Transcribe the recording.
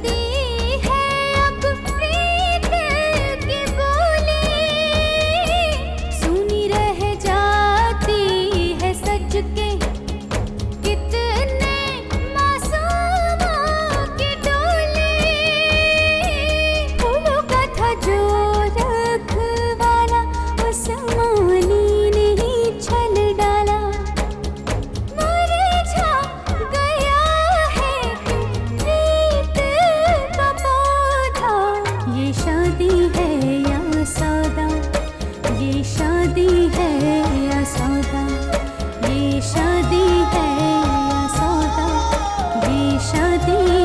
第 शादी है या सौदा? ये शादी शादी